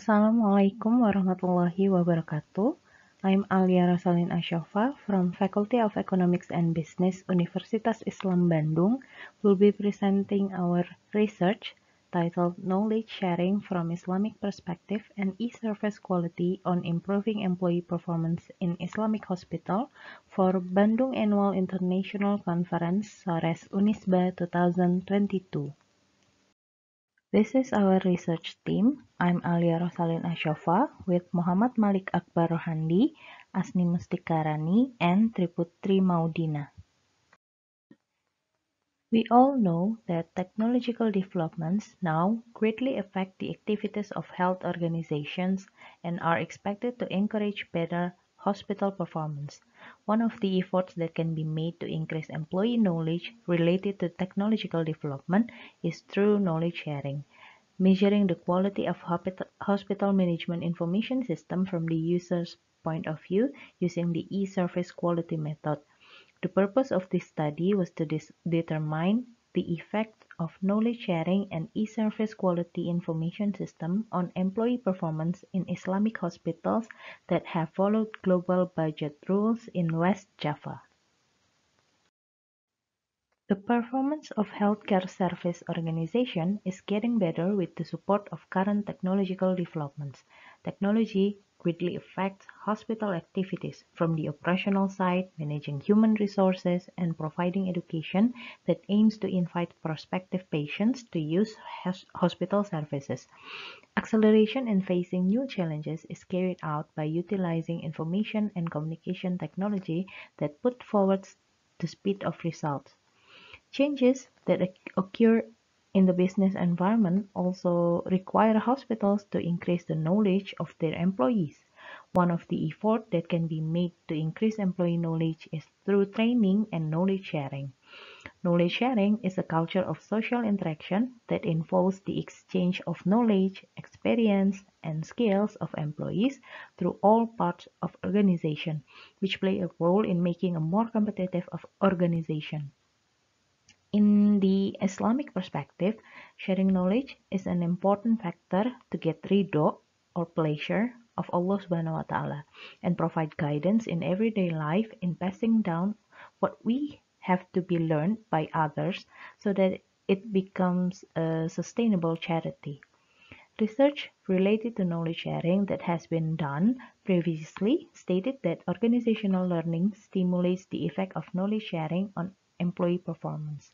Assalamualaikum warahmatullahi wabarakatuh. I'm Alia Rosalin Ashofa from Faculty of Economics and Business, Universitas Islam Bandung. Will be presenting our research titled Knowledge Sharing from Islamic Perspective and E-Service Quality on Improving Employee Performance in Islamic Hospital for Bandung Annual International Conference Sores Unisba 2022. This is our research team. I'm Allya Roosallyn Assyofa with Muhammad Malik Akbar Rohandi, Asni Mustikarani, and Triputri Maudina. We all know that technological developments now greatly affect the activities of health organizations and are expected to encourage better hospital performance. One of the efforts that can be made to increase employee knowledge related to technological development is through knowledge sharing, measuring the quality of hospital management information system from the user's point of view using the e-service quality method. The purpose of this study was to determine the effect of knowledge sharing and e-service quality information system on employee performance in Islamic hospitals that have followed global budget rules in West Java. The performance of healthcare service organization is getting better with the support of current technological developments. Technology greatly affects hospital activities from the operational side, managing human resources, and providing education that aims to invite prospective patients to use hospital services. Acceleration in facing new challenges is carried out by utilizing information and communication technology that put forward the speed of results. Changes that occur in the business environment also require hospitals to increase the knowledge of their employees. One of the efforts that can be made to increase employee knowledge is through training and knowledge sharing. Knowledge sharing is a culture of social interaction that involves the exchange of knowledge, experience, and skills of employees through all parts of organization, which play a role in making a more competitive organization. Islamic perspective, sharing knowledge is an important factor to get ridho or pleasure of Allah subhanahu wa ta'ala and provide guidance in everyday life in passing down what we have to be learned by others so that it becomes a sustainable charity. Research related to knowledge sharing that has been done previously stated that organizational learning stimulates the effect of knowledge sharing on employee performance.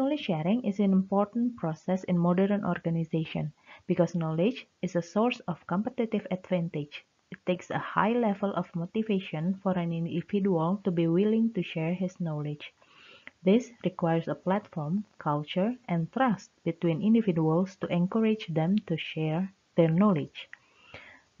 Knowledge sharing is an important process in modern organization because knowledge is a source of competitive advantage. It takes a high level of motivation for an individual to be willing to share his knowledge. This requires a platform, culture, and trust between individuals to encourage them to share their knowledge.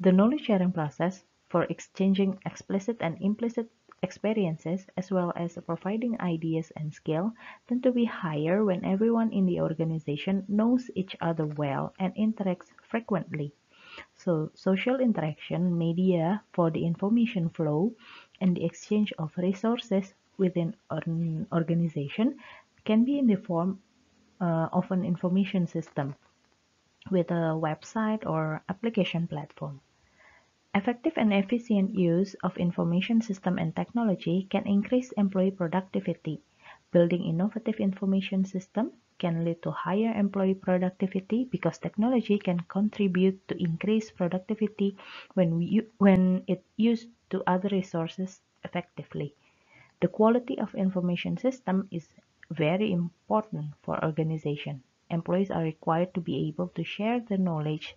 The knowledge sharing process for exchanging explicit and implicit experiences as well as providing ideas and skill tend to be higher when everyone in the organization knows each other well and interacts frequently. So, social interaction, media for the information flow, and the exchange of resources within an organization can be in the form uh, of an information system with a website or application platform. Effective and efficient use of information system and technology can increase employee productivity. Building innovative information system can lead to higher employee productivity because technology can contribute to increased productivity when, we, when it used to other resources effectively. The quality of information system is very important for organization. Employees are required to be able to share their knowledge.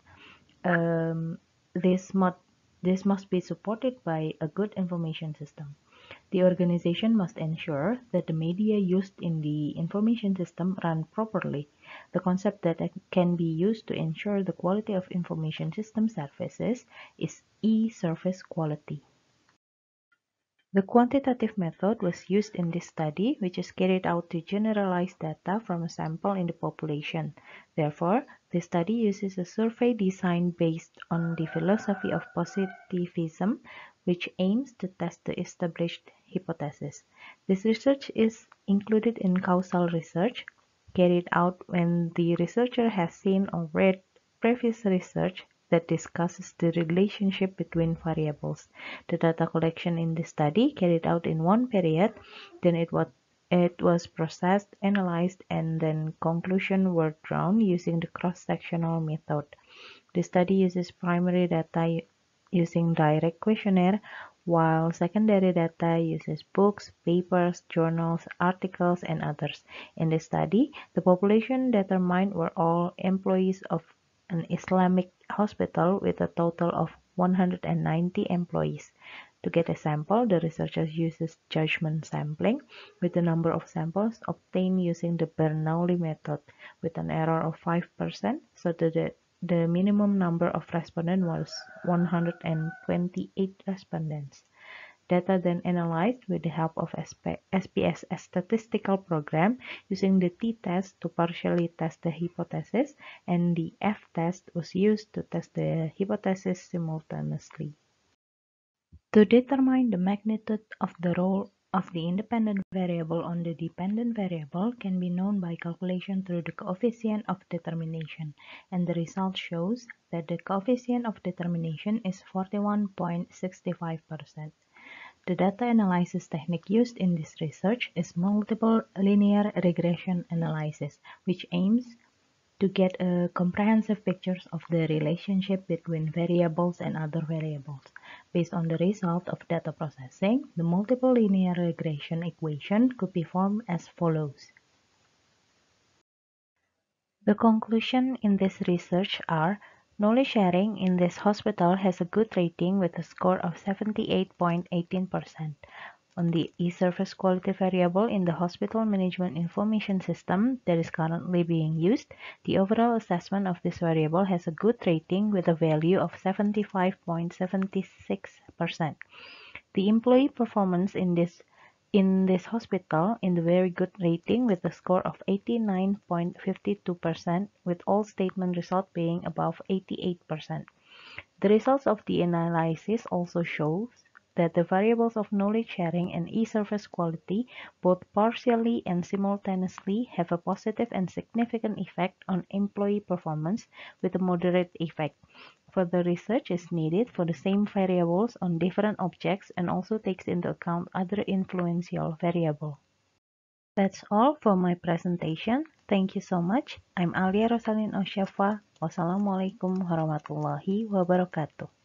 Um, this must this must be supported by a good information system. The organization must ensure that the media used in the information system run properly. The concept that can be used to ensure the quality of information system services is e-service quality. The quantitative method was used in this study, which is carried out to generalize data from a sample in the population. Therefore, the study uses a survey design based on the philosophy of positivism, which aims to test the established hypothesis. This research is included in causal research, carried out when the researcher has seen or read previous research that discusses the relationship between variables. The data collection in this study carried out in one period, then it was it was processed, analyzed, and then conclusions were drawn using the cross-sectional method. The study uses primary data using direct questionnaire, while secondary data uses books, papers, journals, articles, and others. In the study, the population determined were all employees of an Islamic hospital with a total of 190 employees. To get a sample, the researchers uses judgment sampling with the number of samples obtained using the Bernoulli method with an error of 5%, so that the, the minimum number of respondents was 128 respondents. Data then analyzed with the help of SPSS statistical program using the t-test to partially test the hypothesis and the f-test was used to test the hypothesis simultaneously. To determine the magnitude of the role of the independent variable on the dependent variable can be known by calculation through the coefficient of determination, and the result shows that the coefficient of determination is 41.65%. The data analysis technique used in this research is multiple linear regression analysis, which aims to get a comprehensive pictures of the relationship between variables and other variables. Based on the result of data processing, the multiple linear regression equation could be formed as follows. The conclusion in this research are Knowledge sharing in this hospital has a good rating with a score of 78.18%. On the e-service quality variable in the hospital management information system that is currently being used, the overall assessment of this variable has a good rating with a value of 75.76%. The employee performance in this in this hospital in the very good rating with a score of 89.52% with all statement results being above 88%. The results of the analysis also shows that the variables of knowledge sharing and e-service quality both partially and simultaneously have a positive and significant effect on employee performance with a moderate effect. Further research is needed for the same variables on different objects and also takes into account other influential variable. That's all for my presentation. Thank you so much. I'm Allya Roosallyn Assyofa. Wassalamualaikum warahmatullahi wabarakatuh.